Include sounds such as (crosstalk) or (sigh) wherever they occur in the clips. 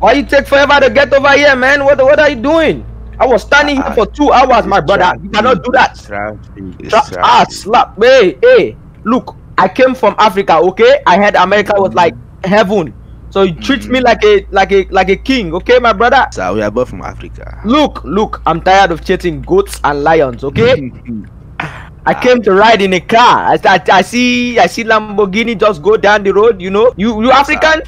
why you take forever to get over here, man? What what are you doing? I was standing here for two hours, my brother. You cannot do that. It's traffic. It's Tra- ah, slap. Hey, hey, look, I came from Africa, okay? I heard America was like heaven. So you treat me Mhm. like a like a like a king, okay, my brother? Sir, we are both from Africa. Look, look, I'm tired of chasing goats and lions, okay? (laughs) I came to ride in a car. I, I, I see I see Lamborghini just go down the road, you know. You you African?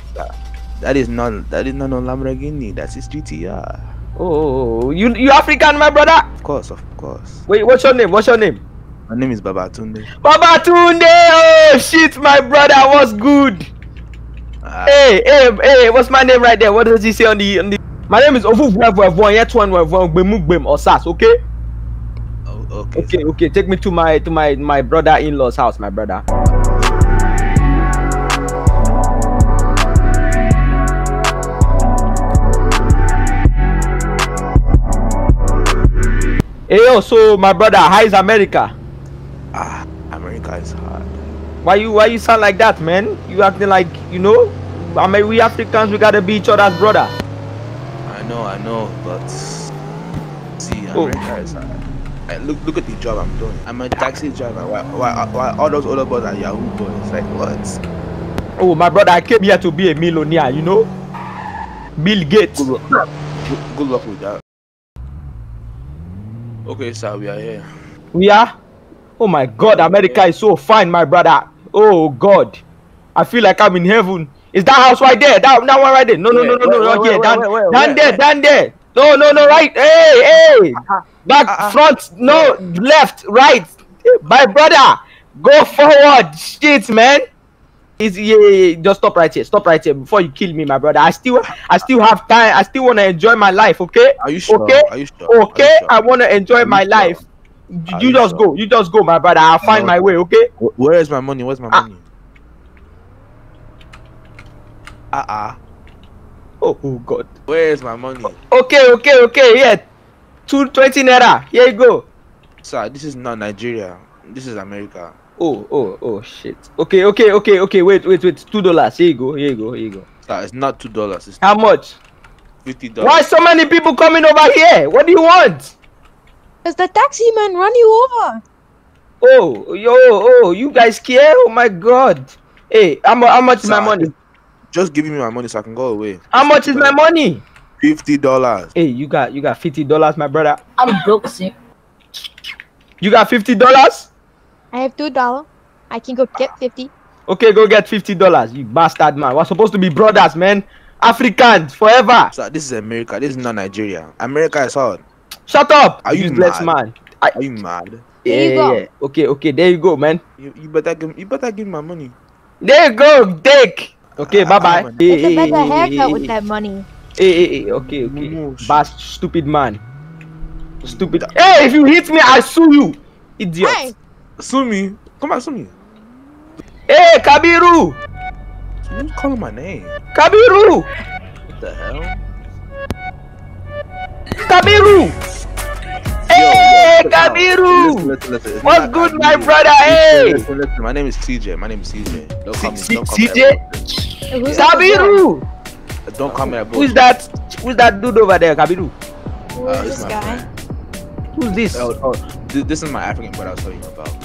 That is not that is not no Lamborghini. That's his GTR. Oh, you you African, my brother? Of course, of course. Wait, what's your name? What's your name? My name is Babatunde. Babatunde! Oh shit, my brother was good. Ah, Hey, hey, hey, what's my name right there? What does he say on the on the? My name is Ofufuefuefuan yet one Gbemu Osas. Okay, oh, okay. okay, okay. Take me to my to my my brother-in-law's house, my brother. Hey yo, so my brother, how is America? Ah, America is hard. Why you why you sound like that, man? You acting like you know? I mean, we Africans, we gotta be each other's brother. I know, I know, but see, Oh. America is hard. Like, look, look at the job I'm doing. I'm a taxi driver. Why, why, why all those other boys are Yahoo boys? Like what? Oh, my brother, I came here to be a millionaire, you know? Bill Gates. Good luck. Good, good luck with that. Okay, sir, we are here. We are? Oh my God, America is so fine, my brother. Oh God, I feel like I'm in heaven. Is that house right there? That, that one right there? No, no, no, no, no, not here. Down, down there, down there. No, no, no, right. Hey, hey. Back, uh, uh. front, no, left, right. My brother, go forward. Shit, man. Is yeah, yeah, yeah, just stop right here. Stop right here before you kill me, my brother. I still, I still have time. I still want to enjoy my life. Okay. Are you sure? Okay. Are you sure? Okay. sure? I want to enjoy my sure? life. You, you just sure? go. You just go, my brother. I'll find my way. Okay. Where is my money? Where's my Ah. money? Ah ah. Oh, oh God. Where is my money? Okay, okay, okay. Yeah. Two twenty naira. Here you go. Sir, this is not Nigeria. This is America. Oh, oh, oh, shit. Okay, okay, okay, okay. Wait, wait, wait. Two dollars. Here you go. Here you go. Here you go. Sir, it's not two dollars. How much? fifty dollars. Why so many people coming over here? What do you want? Does the taxi man run you over? Oh, yo, oh, you guys care? Oh my God. Hey, how, how much is my money? Just give me my money so I can go away. How much is my money? Fifty dollars. Hey, you got you got fifty dollars, my brother. I'm broke, sir. You got fifty dollars? I have two dollar. I can go get fifty. Okay, go get fifty dollars, you bastard man. We're supposed to be brothers, man. Africans forever. Sir, this is America. This is not Nigeria. America is hard. Shut up, Are you useless mad? man. I, Are you mad? yeah, There you go. yeah. Okay, okay, there you go, man. You, you better give you better give my money. There you go, Dick. Okay, Ah, bye bye. It's man. Get a better haircut with that money. Hey, hey, hey, okay, okay. No, shit. Bast, stupid man. Stupid. Hey, if you hit me, I sue you, idiot. Hey, Sue me. Come on, sue me. Hey, Kabiru, Who's calling my name? Kabiru, What the hell? Kabiru. Hey, yo, Kabiru. Listen, listen, listen. What's not good, my brother? Hey, listen, listen. My name is TJ. My name is TJ. Don't call me. Don't call me. CJ? that who's that? Kabiru. Don't call me. Who's that? Who's that dude over there, Kabiru? Who Uh, is this guy? friend. Who's this? Oh, oh, this is my African brother I was telling you about.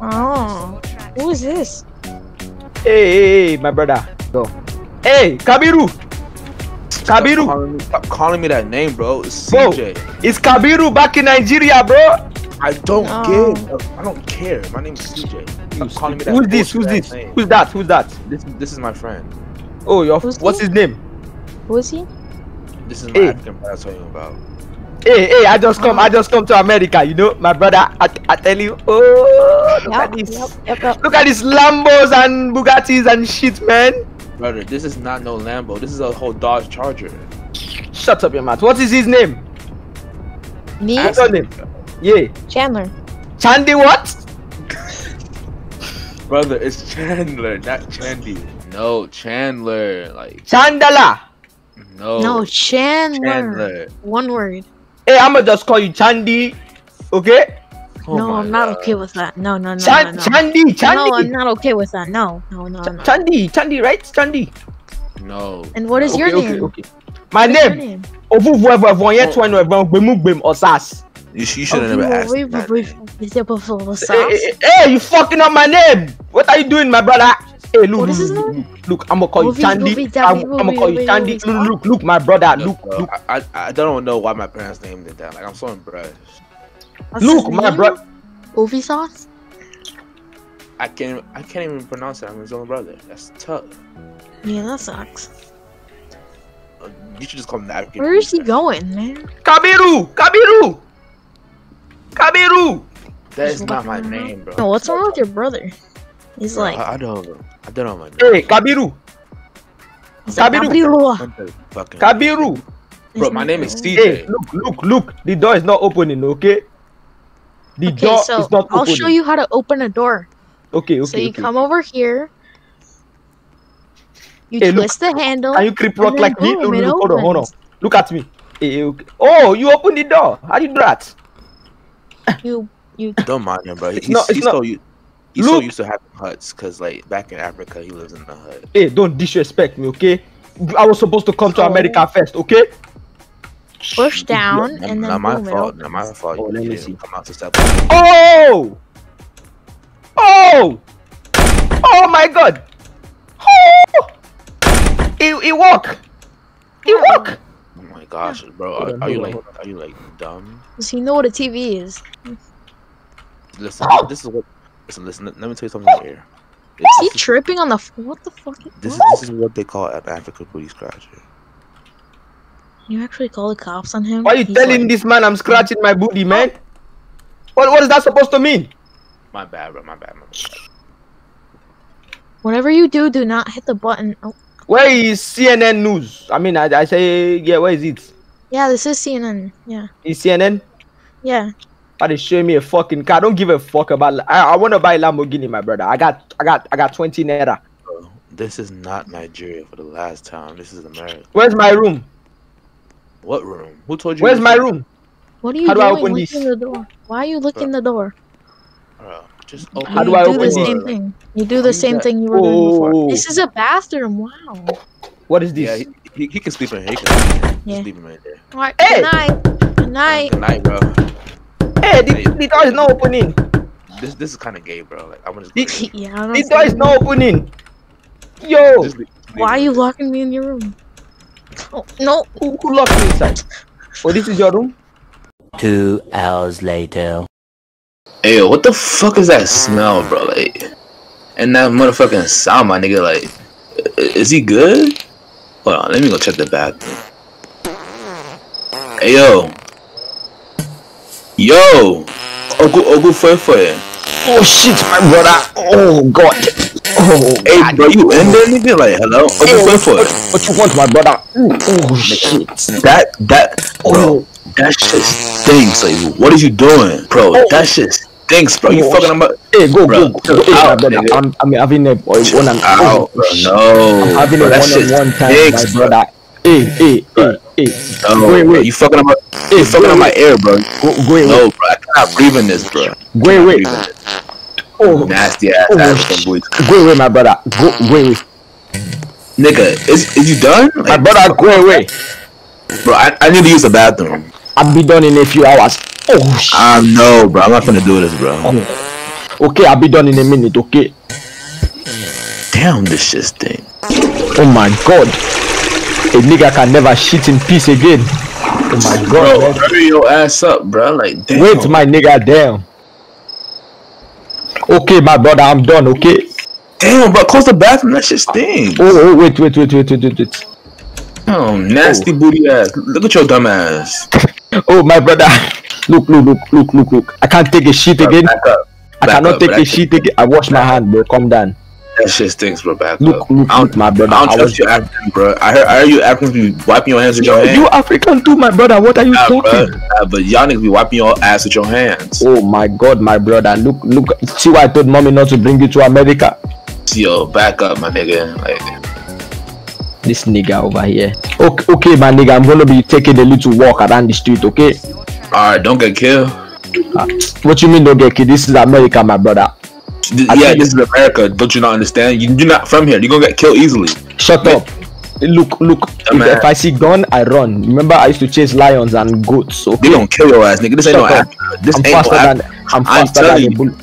Oh, who is this? Hey, hey, hey, my brother. Go. Hey, Kabiru. Stop Kabiru. calling me, stop calling me that name, bro. It's Bro. CJ. It's Kabiru back in Nigeria, bro. I don't No. care. I don't care. My name is CJ. Stop calling me that. Who's this? Who's bullshit this? name. Who's that? Who's that? This, this is my friend. Oh, your Who's what's he? his name? Who is he? This is my Hey. African brother I was telling you about. Hey, hey, I just come, Oh. I just come to America, you know, my brother. I, I tell you, oh, look at this, yep, yep, yep. look at these Lambos and Bugattis and shit, man. Brother, this is not no Lambo. This is a whole Dodge Charger. Shut up, your mouth. What is his name? Me? What's your name? Yeah, Chandler. Chandy what? (laughs) Brother, it's Chandler, not Chandy. No, Chandler. Like, Chandala. no. No, Chandler. Chandler. One word. Hey, I'ma just call you Chandy, okay? Oh no, I'm not God. okay with that. No, no, no, Chan- no, no. Chandi, Chandi. No, I'm not okay with that. No, no, no, Ch- no. Chandi, Chandi, right? Chandi. No. And what is okay, your okay, name? okay. My What is your name. Ovuvu evu yet one evu gbemu gbem osas. You, sh- you should have Oh, never you- asked. wait, that wait, wait, hey, you fucking up my name. What are you doing, my brother? Hey, look, What is look, look, look, look, I'm gonna call you Movie, Chandi. I'm, Daddy, I'm gonna call you movie, Chandi. movie, Look, look, look, my brother. Look, Look, bro, look, I, I, I don't know why my parents named it that. Like, I'm so embarrassed. What's look, his my brother. Movie sauce? I can't. I can't even pronounce it. I'm his own brother. That's tough. Yeah, that sucks. Uh, You should just call him the African. Where is he going, man? Kabiru, Kabiru, Kabiru. That is not my name, bro. No, what's wrong with your brother? He's Bro, like, I, I don't. know. I don't know my name. Hey, Kabiru, he's like, Kabiru. Kabiru. What the fucking- Kabiru. Bro, my name is oh. Steve. CJ. Hey, look, look, look. The door is not opening. Okay. The Okay, door so is not I'll opening. show you how to open a door. Okay, okay. so you okay. come over here. You Hey, look. twist the handle. Can you creep and rock then like me? boom, Look, it look, hold on, hold on. Look at me. Hey, okay. Oh, you open the door. How did you do that? You you Don't mind him, bro. He's, not- it's he's not- so u- he's so used to having huts, cause like back in Africa, he lives in the hut. Hey, don't disrespect me, okay? I was supposed to come to America first, okay? push down Not- and then not my boom, fault. Not my fault. Oh, you let me didn't see. come out to step. Oh! Oh! Oh my god! Oh! It, it work! It work! Oh my gosh, bro. Are, are you like are you like dumb? Does he know what a TV is? Listen, Oh! this is what. Listen, listen. Let me tell you something here. Is he This, is, tripping on the f- what the fuck? this is what? this is what they call an African booty scratcher. You actually call the cops on him? Why are you He's telling like, this man I'm scratching my booty, man? What, what is that supposed to mean? My bad, bro. My bad. My bad. Whatever you do, do not hit the button. Oh, Where is CNN News? I mean, I, I say, yeah, where is it? yeah, this is CNN. Yeah, Is CNN? yeah. Why they showing me a fucking car? I don't give a fuck about. I, I want to buy Lamborghini, my brother. I got, I got, I got 20 naira. Bro, this is not Nigeria for the last time. This is America. Where's my room? What room? Who told you? Where's my room? What are you How do I open licking this? the door. Why are you licking the door? Bro, just open How you do I do open the this? same thing. You do the same that- thing you were doing before. Oh, This is a bathroom. Wow. what is this? Yeah, he, he, he can sleep in here. He can sleep in. Yeah. Sleep in right there. All right. Hey! Good night. Good night. Good night, bro. Hey, the, the door is not opening. This this is kind of gay, bro. Like I'm gonna The- just. yeah. I don't The door is not opening. Yo, just leave- leave Why are you locking me in your room? Oh, no. who, who locked me inside? Oh, this is your room. Two hours later. Hey, yo, what the fuck is that smell, bro? Like, and that motherfucking sound, my nigga. Like, is he good? Hold on, let me go check the bathroom. Hey, yo, yo, Ogu Ogu Fue Fue. Oh shit, my brother. Oh god. Oh, Hey, God. bro, you in there, nigga? Like, hello, Hey, Ogu Fue what, Fue. what, what you want, my brother? Oh shit. That that, bro, oh. that shit stinks. Like, what are you doing, bro? Oh. That shit stinks, bro. You Oh, fucking about. Hey, go, Bro, go, go. Hey, my out, brother. I'm, I'm having a one Out, bro. No, I'm having bro, a one on one time, my bro. brother. Hey, hey, hey, hey. No, Wait, wait. you fucking up my, Hey, you fucking wait, up my wait. air, bro. Go. No, bro, I cannot breathe in this, bro. Go away. Breathe in this. Oh, Nasty ass Oh, African boys. go away, my brother. Go, away. Nigga, is is you done? My Like, brother, go away. bro, I, I need to use the bathroom. I'll be done in a few hours. Oh shit. I know, bro. I'm not gonna do this, bro. Oh. Okay, I'll be done in a minute. Okay. Damn, this shit thing. Oh my god. A nigga can never shit in peace again. Oh my god. Bro, hurry your ass up, bro. Like, damn. Wait, my nigga, damn. Okay, my brother, I'm done. Okay. Damn, bro. Close the bathroom. That shit stinks. Oh, oh wait, wait, wait, wait, wait, wait, wait. Damn, nasty oh. booty ass. Look at your dumb ass. (laughs) Oh, my brother. (laughs) Look, look, look, look, look, look. I can't take a shit again. Back. I cannot up, take back a shit again. I wash my hand, bro. Calm down. That shit stinks, bro. Back Look, up. look, I look, don't, my brother. I don't I trust was- you African, bro. I heard, I heard you Africans be wiping your hands with You, your hands. you African too, my brother. What are you Nah, bro. talking? Nah, but y'all niggas be wiping your ass with your hands. Oh my god, my brother. Look, look. See why I told mommy not to bring you to America. Yo, back up, my nigga. Like, This nigga over here. Okay, okay, my nigga. I'm gonna be taking a little walk around the street. Okay. all right, don't get killed. Ah, what you mean don't get killed? This is America, my brother. I yeah, this is America. Don't you not understand? You, you're not from here. You're gonna get killed easily. Shut Man. up. Look, look. If, if I see gun, I run. Remember, I used to chase lions and goats. They Okay, gonna kill your ass, nigga. This ain't no. Africa. This I'm ain't faster no than I'm I'm faster than telling a bullet.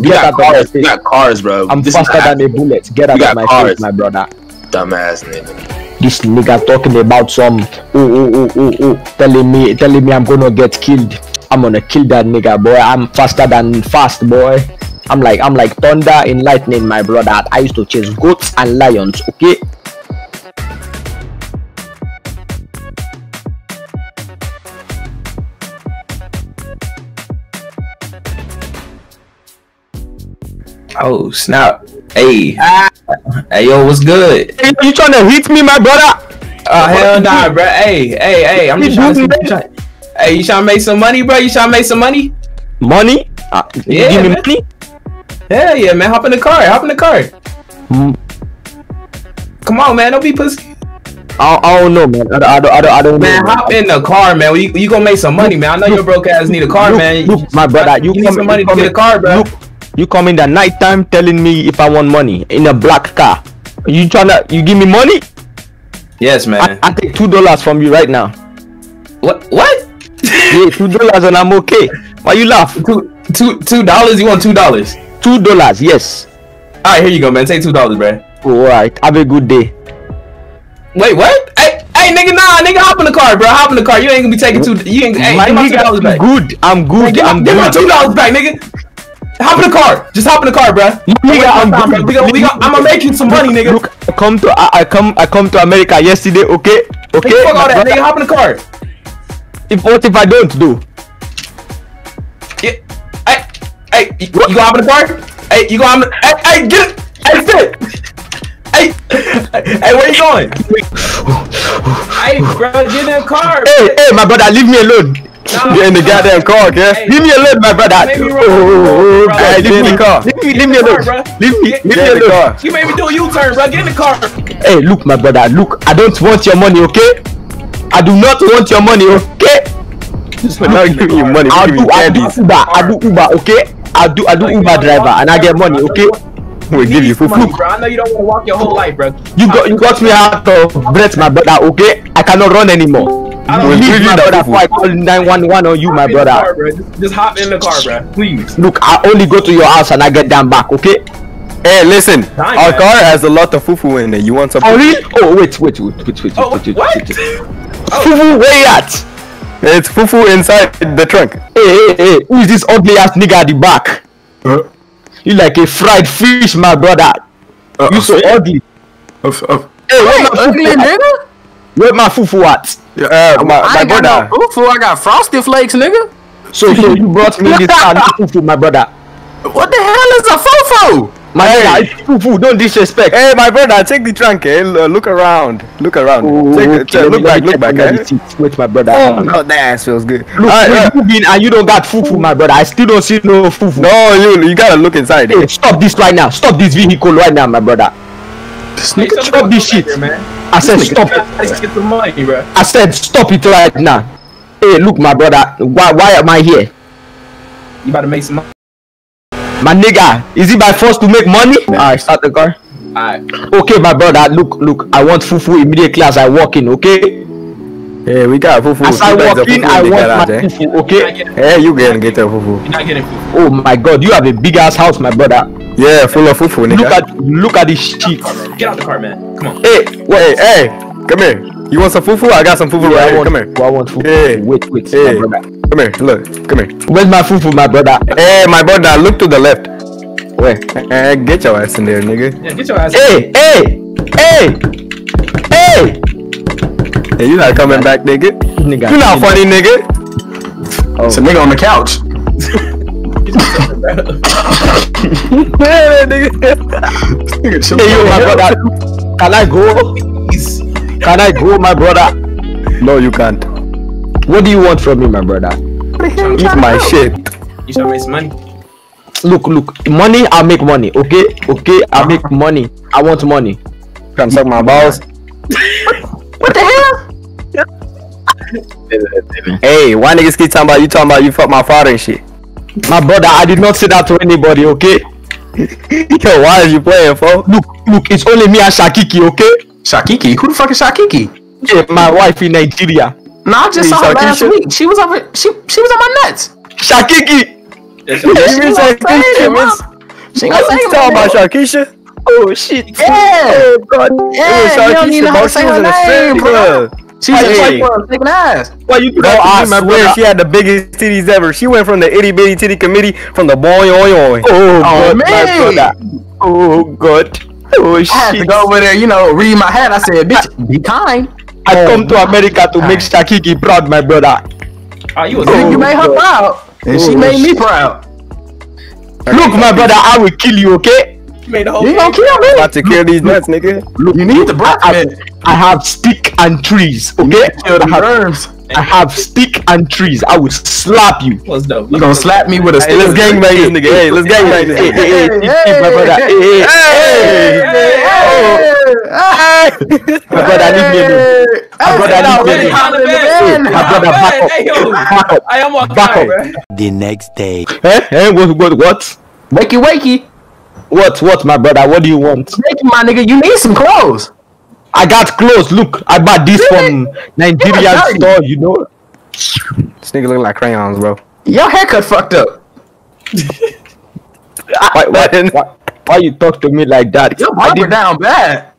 Get got out of my cars. Face. got cars, bro. I'm this faster than a bullet. Get out of my cars. face, my brother. dumbass nigga. This nigga talking about some oh oh oh oh oh telling me telling me I'm gonna get killed. I'm gonna kill that nigga boy. I'm faster than fast boy. I'm like I'm like thunder in lightning, my brother. I used to chase goats and lions. Okay. Oh snap! Hey, hey, yo, what's good? Hey, you trying to hit me, my brother? Oh hell nah, bro. Hey, hey, hey, I'm just trying to. do See, you trying, hey, you trying to make some money, bro? You trying to make some money? Money? Uh, Yeah, give me man. money? Hell yeah, man! Hop in the car. Hop in the car. Mm, Come on, man. Don't be pussy. I, I don't know, man. I, don't- I don't. I don't. I don't Man, know. hop in the car, man. You, you gonna make some money, man. I know your broke ass need a car, look, man. Look, my brother, you, you need come, some money to get a car, bro. Look, you come in the night time telling me if I want money in a black car. You tryna? You give me money? Yes, I, man. I take two dollars from you right now. what? What? Yeah, two dollars and I'm okay. Why you laugh? Two, two, two dollars? You want two dollars? Two dollars, yes. All right, here you go, man. Take two dollars, bro. All right. Have a good day. Wait, what? Hey, hey, nigga, nah, nigga, hop in the car, bro. Hop in the car. You ain't gonna be taking two. You ain't. Hey, my give my two dollars I'm back. good. I'm good. Give, I'm give my two dollars back, nigga. Hop in the car. Just hop in the car, bro. Nigga, I'm good. We gonna, we gonna, I'm gonna make you some money, nigga. Look, I come to I, I come I come to America yesterday. Okay, okay. Nigga, fuck all that, nigga. Hop in the car. If what if I don't do? Hey, you, you gonna hop in the car? Hey, you gonna hop in the, hey, hey, get it. Hey, sit. Hey, hey, where you going? hey, bro, get in the car. Hey, hey, my brother, leave me alone. Nah, Get in the nah. goddamn car, okay? Hey. Leave me alone, my brother. Make me Oh, run. Bro, guy, get leave in me the car. Leave me, leave me the alone. car, bro. Leave me, Get- leave get me in the alone. You made me do a U-turn, bro. Get in the car. Hey, look, my brother, look. I don't want your money, okay? I do not want your money, okay? We're not giving you money. I'll do, I'll do Uber, I do Uber, okay? I do, I do Uber driver, and I get money, okay? We give you money, fufu. bro. I know you don't want to walk your whole life, bro. You got, you got me out of breath, my brother, okay? I cannot run anymore. I don't need leave my brother fufu. before I call 911 on you, my Hop in brother. car, bro. Just, just hop in the car, bro. Please. Look, I only go to your house and I get them back, okay? Hey, listen. Time, our man. car has a lot of fufu in it. You want some? Oh, really? Oh, wait, wait, wait, wait, wait, Oh, wait, wait, oh, what? wait, wait. Fufu, where you at? It's fufu inside the trunk. Hey, hey, hey, who is this ugly ass nigga at the back? Uh. You like a fried fish, my brother. Uh, you uh, so ugly. Hey, where my ugly fufu at? Where my fufu at? Uh, my, I my ain't got no fufu. I got frosted flakes, nigga. So, so you brought me this (laughs) kind of fufu, my brother. What the hell is a fofo? My Hey. nigga, it's fufu, don't disrespect. Hey, my brother, take the trunk. Eh? Look around. Look around. Oh, take, okay, check- let me- look let back. Look check back. under Eh? the. Wait, my brother. Oh, Look, no, that ass feels good. look, Alright, wait, uh, you been and you don't got fufu, my brother. I still don't see no fufu. no, you you gotta look inside. Hey, Eh? stop this right now. Stop this vehicle right now, my brother. Hey, Nigga, stop this shit. Here, man. I said stop. Let's get some money, bro. I said stop it right now. Hey, look, my brother. Why why am I here? You about to make some money? My nigga, is it by force to make money? Alright, start the car. Alright. Okay, my brother. Look, look. I want fufu immediately as I walk in. Okay. Hey, we got fufu. As Two I walk in, I want garage, my eh? fufu. Okay. Hey, you can get your fufu. you're not getting food. Oh my God, you have a big ass house, my brother. Yeah, full of fufu, nigga. Look at look at this shit. Get out the car, man. Come on. Hey, wait, hey, come here. You want some fufu? I got some fufu Yeah, right I here. want, Come here. I want fufu. Hey. Wait, wait, Hey, my brother. Come here. Look, come here. Where's my fufu, my brother? Hey, my brother, look to the left. Where? Eh, get your ass in there, nigga. Yeah, get your ass. Hey, hey, hey, hey. Hey, you not coming back, nigga. Nigga, You not funny, nigga. It's a nigga on the couch. Yeah, nigga. Nigga, chill Hey, yo, my brother. Can I go? Can I go, my brother? No, you can't. What do you want from me, my brother? Eat my shit. You trying to make some money? Look, look. Money, I'll make money. Okay, okay. I'll uh-huh. make money. I want money. Come suck my balls. What the hell? hey, why niggas keep talking about you talking about you fuck my father and shit? My brother, I did not say that to anybody, okay? (laughs) Yo, why are you playing, for? Look, look, it's only me and Shakiki, okay? Shakiki? Who the fuck is Shakiki? Yeah, my wife in Nigeria. Nah, I just saw her last week. She was over. She she was on my nuts. Shakiki! That's She your- ain't gonna say it, Mom. She ain't gonna say You it, talking about Shakisha? Oh shit. Yeah. Oh god. Yeah, you don't even know how to say her name, bro. She's Hey. a straight club, taking ass. Why you do Bro, that I me, swear brother? she had the biggest titties ever. She went from the itty bitty titty committee from the boy oi oi. Oh, oh, god, man. Oh god. Oh I had to go over there, you know, read my hat. I said, bitch, be kind. I oh, come to America to make Shakiki proud, my brother. Oh, you was Then you Oh, made her proud, and oh, she Oh, made me proud. Look, my brother, I will kill you, okay? You made the whole You ain't gonna kill me. About to kill these nuts, nigga. You need the breath I, mint. I have stick and trees, okay? Kill the I have, germs. I have stick and trees. I will slap you. was dope. You gonna slap me with a Hey, let's stick? gangbang this nigga. Hey, let's gangbang this Hey, nigga. hey, hey, hey, hey, my brother. Hey, hey, hey. My brother, leave me alone. My brother, leave me alone. My brother, back up. Hey, yo. Back up. I am walking Back out, up. bro. The next day. Eh? Eh? What, what, what? Wakey, wakey. What, what, my brother? What do you want? Wakey, my nigga, you need some clothes. I got clothes. Look, I bought this from Nigerian dirty. store, you know? This nigga look like crayons, bro. Your haircut fucked up. Why, why, (laughs) why, why you talk to me like that? Your I barber down bad.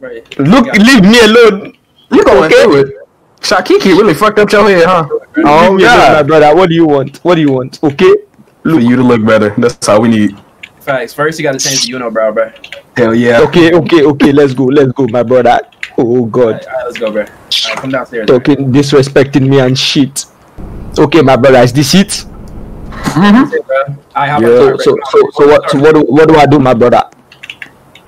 Right. Look, leave me alone. You going Okay. through it. Shakiki really fucked up your head, huh? Oh, yeah. yeah. my brother. What do you want? What do you want? Okay? For you to look better. That's all we need. Facts. First, you gotta change the unibrow, bro. Hell yeah. Okay, okay, okay. Let's go. Let's go, my brother. Oh, God. Alright, alright, let's go, bro. Alright, come downstairs. Talking, disrespecting me and shit. Okay, my brother. Is this it? Bro. I have So, a so, so, so what, so what, do, what do I do, my brother?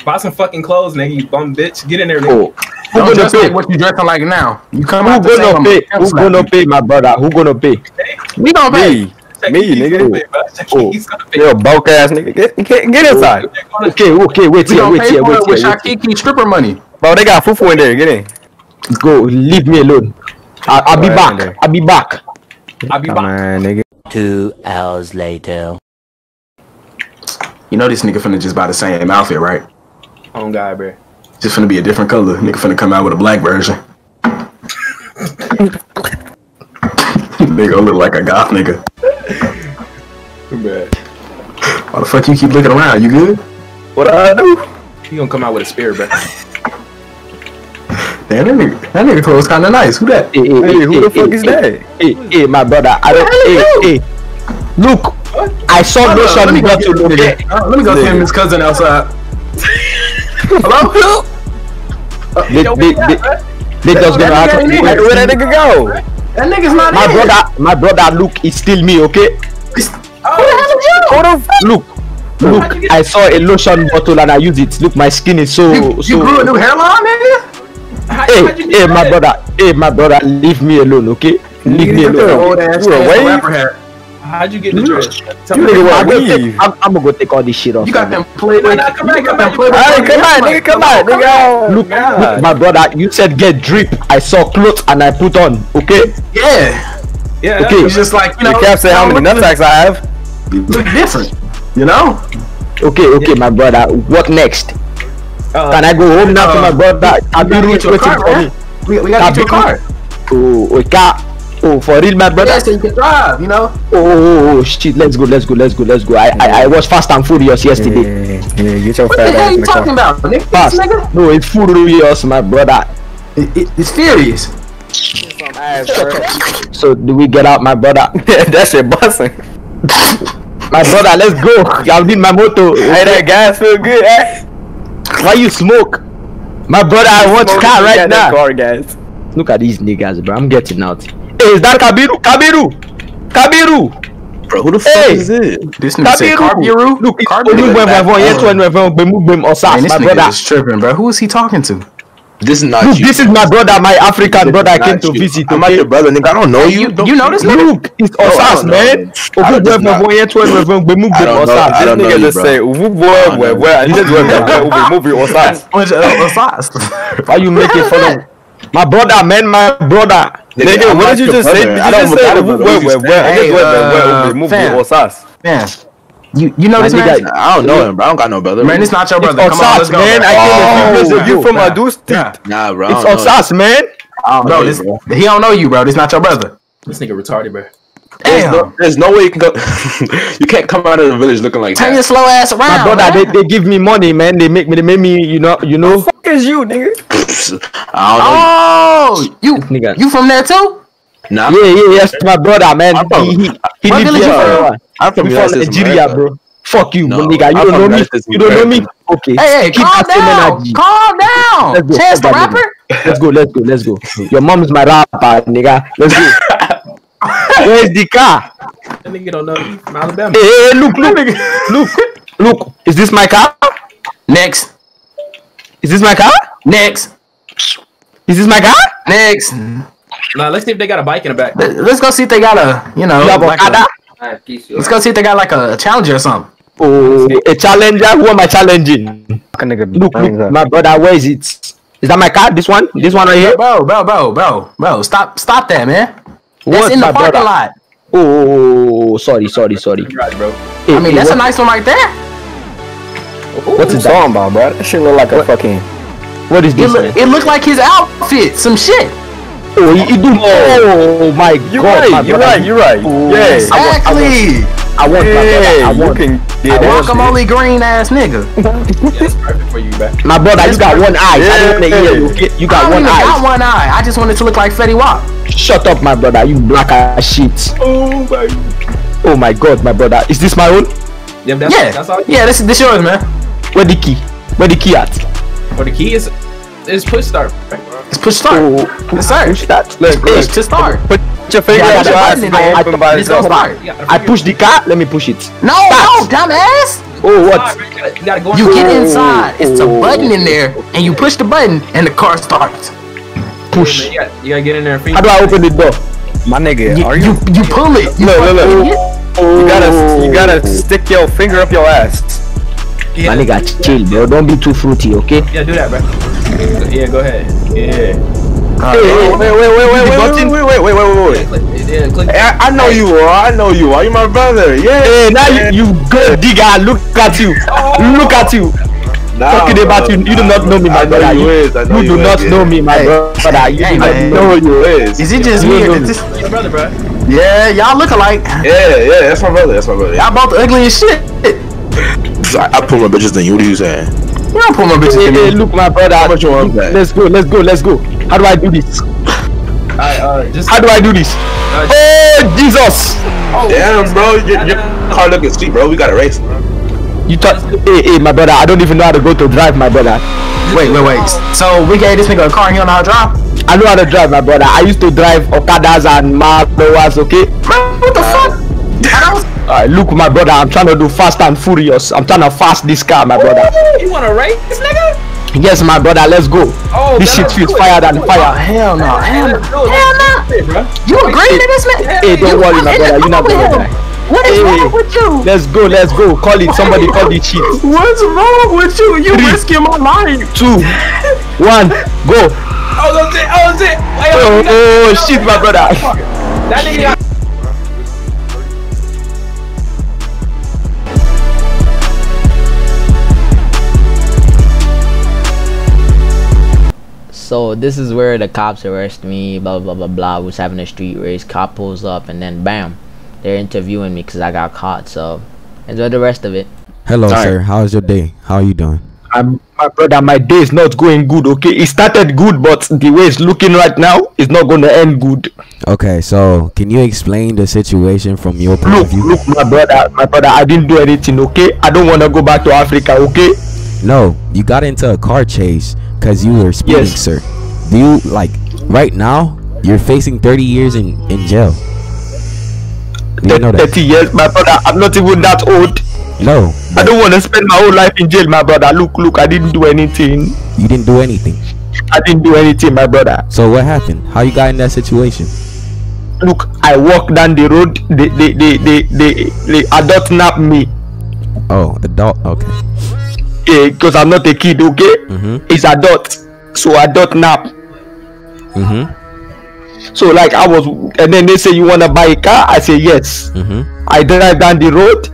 Buy some fucking clothes, nigga. You bum bitch. Get in there, nigga. Oh, who Don't gonna pay? like what you dressing like now. You come Who out gonna I'm pay? gonna Who gonna pay, my brother? Who gonna pay? We gonna pay. Me. Check Me, nigga. gonna pay, bro. Oh. he's gonna pay. You're a broke ass nigga. Get, get, get oh. inside. Okay, okay. Wait here, gonna wait here, for wait it with here. wait here. Shakiki stripper money. Bro, they got fufu in there. Get in. Go, leave me alone. I, I'll be Right back. I'll be back. I'll be Come back. on, nigga. Two hours later. You know this nigga finna just buy the same outfit, right? Oh God, bro. Just finna be a different color. Nigga finna come out with a black version. (laughs) nigga look like a goth nigga. Bro. Why the fuck you keep looking around? You good? What I do? He gonna come out with a spear, bro. (laughs) Damn, that nigga, that nigga clothes kinda nice. Who that? Hey, hey, Hey, hey, who the hey, fuck hey, is hey, that? Hey, hey, my brother. I don't. Hey, Hey, hey. Look, I saw Hold on, lotion let me go bottle. get Okay. Uh, Let me go see him and his cousin outside. (laughs) Hello? They, they, they, they just gonna That have nigga ain't Where, that nigga go? That nigga's not My in. brother, my brother, look, it's still me, okay? Who the hell you? Hold on. Look, look, I saw a lotion bottle and I used it. Look, my skin is so, You, so. you grew a new hairline, nigga? How, Hey, how'd hey, my that? brother, hey, my brother, leave me alone, okay? Leave me alone. Old ass You a ass wave? rapper hat. How'd you get the dress? Tell You me. nigga I'm want gonna, weave. I'm, I'm gonna go take all this shit off. You got man. them playboy. Nah, nah, come back, you got come them back. playboy. Hey, come on, nigga, come on, nigga. Look, look, my brother, you said get drip. I saw clothes and I put on, okay? Yeah. Yeah. Okay. It's just like, you know. The cap said how many look, nutsacks I have. Look different. You know? Okay, okay, my brother. What next? Uh, Can I go home now to uh, my brother? I'll be gotta get waiting your for car, man. me. We, we gotta get your car. Oh, okay. Oh, for real, my brother. Yeah, so you can drive, you know? Oh, oh, oh, shit. Let's go, let's go, let's go, let's go. I, I, I was fast and furious yesterday. Yeah, yeah, get your What the hell ass in you talking car. about, nigga? Fast. This nigga? No, it's furious, my brother. It, it, it's furious. So do we get out, my brother? that shit busting. My brother, let's go. I'll need my moto. Hey, that gas feel good, eh? Why you smoke? My brother, I want Smoking, car right now. Car gas. Look at these niggas, bro. I'm getting out. Hey, is that Kabiru? Kabiru! Kabiru! Bro, who the fuck Hey! is it? This nigga said Carbiru? Look, it's Carbiru? Olúgbẹ̀mọ̀ ẹ̀fọn yẹn tó ẹnu ẹ̀fọn gbẹmúgbẹm Man, ọ̀sás, this my nigga brother. is tripping, bro. Who is he talking to? This is not Look, you. this is my brother, my African brother I came to you. visit. I'm not okay? your brother, nigga. I don't know you. You, you know this nigga? Look, it's I ọ̀sás, don't know. man. I don't Olúgbẹ̀mọ̀ know. ẹ̀fọn yẹn tó ẹnu ẹ̀fọn I gbẹmúgbẹm don't know. ọ̀sás. I This don't know nigga you, just bro. say, "Uvu boy, know where, you. where?" He just went, "Where, movie or size?" What's uh, sauce? (laughs) Why you making fun of My brother, man, my brother. Nigga, I'm what not did you your just say? brother. Did I you don't- just say I don't wait, know what wait, you wait, said. wait, Hey, wait, wait, wait, uh, remove fam. the sauce. Man, you you know this man? nigga, I don't know him, bro. I don't got no brother. Man, it's not your brother. It's Come on, let's go. man. bro. I came a few years Oh, ago. Oh, you oh, from Nah. Oh. Adu Yeah. Nah, bro. It's don't know him. Oxas, man. I don't Bro, know this you, bro. he don't know you, bro. This not your brother. This nigga retarded, bro. There's no, Damn. there's no way you can go. (laughs) you can't come out of the village looking like Turn your that. slow ass around. My brother, they, man. they give me money, man. They make me, they make me, you know, you know. Fuck is you, nigga? (laughs) I don't know. Oh, you Nigga. you from there too? Nah, Yeah, yeah, yes, my brother, man. I'm from- He, he, he What lives here you from? I'm from We United from Nigeria, America. bro. Fuck you, No, nigga. You I'm don't know me. United You don't know me. Okay. Hey, hey, Keep calm that same down. energy. Calm down. Let's go. Chance the Fuck that rapper. Let's go. Let's go. Let's go. Your mom's my rapper, nigga. Let's go. (laughs) Where's the car? That nigga don't know you from Alabama. Hey, hey, look, look, look, look. Is this my car? Next, Is this my car? next, Is this my car? next. Nah, let's see if they got a bike in the back. Let- Let's go see if they got a, you know, like a, let's go see if they got like a challenger or something. Oh, a challenger. Who am I challenging? Look, look, my brother. Where is it? Is that my car? This one? This one right here? Bro, bro, bro, bro, bro, stop, stop that, man. That's in the my parking brother? lot. Oh, oh, oh, oh, sorry, sorry, sorry. Right, bro. I mean, hey, that's a nice one right there. What is that? talking about, bro? That shit look like a fucking. What is It, this? look, it looked like his outfit, some shit. Oh, he, he do. Oh, oh my You God, my right, you brother. right, You're right. Oh, yeah. Exactly. I want my brother. Yeah, I you want. can get that shit. Guacamole green ass nigga. (laughs) Yeah, that's perfect for you, bro. My brother, you got one eye. I don't want to hear you. Okay? You I got don't one even got eye. one eye. I just wanted to look like Fetty Wap. Shut up, my brother. You black ass shit. Oh my. Oh my God, my brother. Is this my own? Yeah, that's, Yeah, that's all. yeah, this this yours, man. Where the key? Where the key at? Or the key is is push start. Right? It's push start. Oh, Yes, sir. push that. Look, Push look. to start. Put your finger Yeah, on your that's eyes fine. and I- I- open by It's gonna itself. start. You gotta I push the car. Let me push it. No, no, dumbass. Oh, what? You gotta, go You get the- inside. It's a Oh. button in there, and you push the button, and the car starts. Push. You gotta, you gotta get in there How do I open the door? My nigga, You are you, you? you pull it. You Look, look, fucking look. Oh. You gotta, you gotta stick your finger up your ass. My nigga, chill, bro. Don't be too fruity, okay? Yeah, do that, bro. Yeah, go ahead. Yeah. Ah, hey, hey, Wait, wait, wait, wait, wait, wait, button? wait, wait, wait, wait, wait, wait. Click, yeah, click. Hey, I, I know you are. I know you are. You my brother. Yeah. Hey, now you, you good digger. Look at you. Oh. Look at you. Nah, Talking about bro. you. You do not know me, my brother. you You, is. You you do is, not yeah. know me, my Hey. brother. You Hey, do not man. know. know you is. Is it just You me? know or me. this- Your brother, bro. Yeah, y'all look alike. Yeah, yeah. That's my brother. That's my brother. Y'all both ugly as shit. I, I put my bitches than you. What are you saying? You don't pull my bitches Hey, in hey, me. look, my brother. How much you want? Let's go. Let's go. Let's go. How do I do this? Alright, uh, just. How do I do this? Oh Jesus! Damn, bro. Your, your car looking sweet, bro. We got a race. You thought? Hey, hey, my brother. I don't even know how to go to drive, my brother. Wait, wait, wait. So we gave this nigga a car and he don't know how to drive? I know how to drive, my brother. I used to drive Okadas and Marlboros, okay? Man, what the fuck? I was, Alright, look, my brother. I'm trying to do fast and furious. I'm trying to fast this car, my brother. You wanna race, this nigga? Yes, my brother. Let's go. Oh, This shit let's feels fire than oh, fire. hell no. Hell no. Let's do it. Hell no. Let's do it, bro. You agree to this, man? Hey, don't worry, my brother. You're not gonna die. What is Hey. wrong with you? Let's go. Let's go. Call it. Somebody call the chief. (laughs) What's wrong with you? You Three. risking my life. Two, one, go. Oh, that's it. Oh, that's it. Wait, Oh, oh shit, my brother. That nigga So this is where the cops arrest me, blah blah blah blah. Was having a street race. Cop pulls up, and then bam, they're interviewing me because I got caught. So enjoy the rest of it. Hello, Alright. sir. How's your day? How are you doing? I'm, my brother, my day is not going good. Okay, it started good, but the way it's looking right now, it's not going to end good. Okay, so can you explain the situation from your point Look, of view? look, my brother, my brother, I didn't do anything. Okay, I don't want to go back to Africa. Okay, No, you got into a car chase because you were speeding, Yes. sir. Do you like right now? You're facing 30 years in in jail. You know that? 30 years, my brother. I'm not even that old. No, I don't want to spend my whole life in jail, my brother. Look, look, I didn't do anything. you didn't do anything. I didn't do anything, my brother. So what happened? How you got in that situation? Look, I walk down the road. They, they, they, they, they, they adult nap me. Oh, adult. Okay. Because I'm not a kid. Okay, Mhm. it's adult. So adult nap. Mm-hmm. So like I was, and then they say you wanna buy a car. I say yes. Mm-hmm. I drive down the road.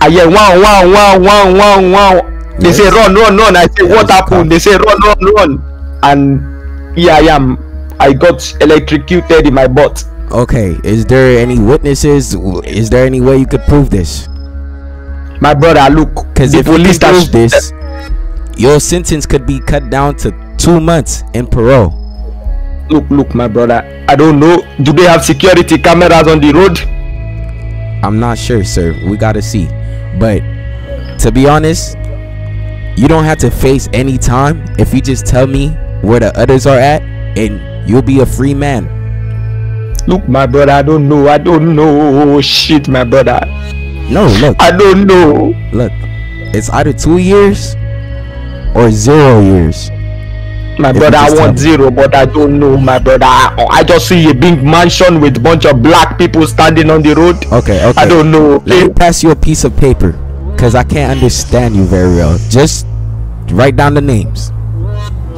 I hear wow wow wow wow wow wow. They Yes. say run run run. I say what it's a car. happened? They say run run run. And here I am. I got electrocuted in my butt. Okay. Is there any witnesses? Is there any way you could prove this? My brother, look, Because if you police that this, your sentence could be cut down to two months in parole. look look my brother. I don't know. Do they have security cameras on the road? I'm not sure, sir. We gotta see. But to be honest, you don't have to face any time if you just tell me where the others are at, and you'll be a free man. Look, my brother, I don't know. I don't know. Oh, shit, my brother. No, look, I don't know. look. It's either two years or zero years. My If brother, I want zero, but I don't know, my brother. I, I just see a big mansion with bunch of black people standing on the road. Okay, okay. I don't know. Let me pass you a piece of paper, cause I can't understand you very well. Just write down the names.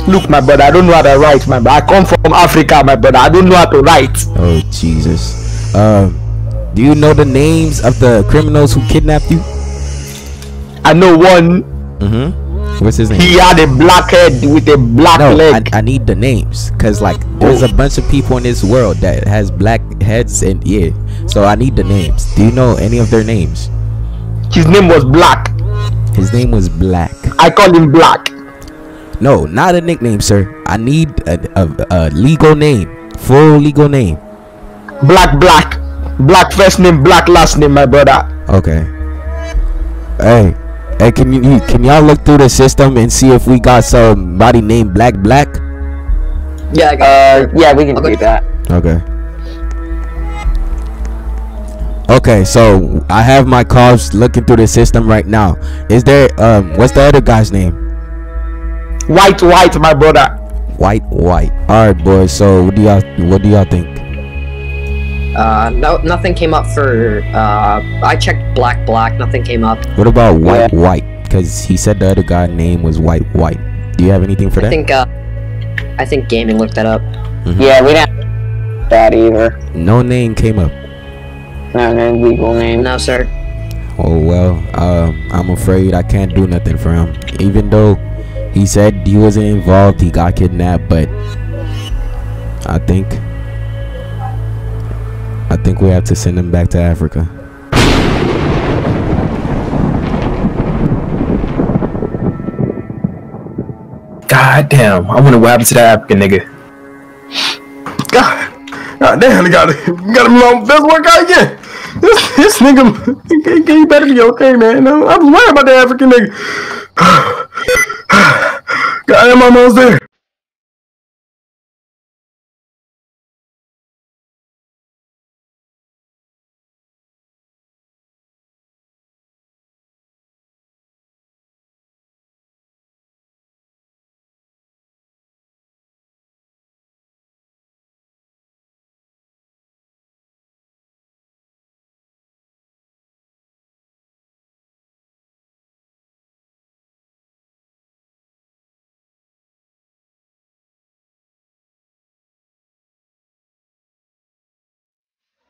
Look, my brother, I don't know how to write, my brother. I come from Africa, my brother. I don't know how to write. Oh Jesus. Um, do you know the names of the criminals who kidnapped you? I know one. Mm-hmm. What's his name? He had a black head with a black no, I. I need the names because like there's a bunch of people in this world that has black heads and yeah so i need the names do you know any of their names His name was Black. his name was black I call him Black. no not a nickname sir i need a, a, a legal name full legal name Black, Black. Black first name, Black last name, my brother. okay hey hey can you you- can y'all look through the system and see if we got somebody named black black Yeah, I got Uh, yeah, we can Okay. do that. Okay. Okay, so I have my calls looking through the system right now. Is there um what's the other guy's name? White, white, my brother. White White. Alright boys, so what do y'all what do y'all think? Uh, no, nothing came up for. Uh, I checked Black Black. Nothing came up. What about White White? Because he said the other guy's name was White White. Do you have anything for that? I think. Uh, I think gaming looked that up. Yeah, we didn't that either. no name came up. No, an legal name. No, sir. Oh well, um, I'm afraid I can't do nothing for him. Even though he said he wasn't involved, he got kidnapped, but I think I think we have to send him back to Africa. God damn. I wonder what happened to that African nigga. God, God damn, they got got him on best workout again. This, this nigga, he, he better be okay, man. I was worried about the African nigga. (sighs) God, I'm almost there.